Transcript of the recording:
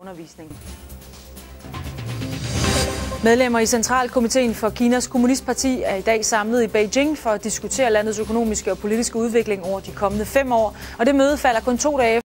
undervisning. Medlemmer i Centralkomiteen for Kinas Kommunistparti er i dag samlet i Beijing for at diskutere landets økonomiske og politiske udvikling over de kommende fem år. Og det møde falder kun to dage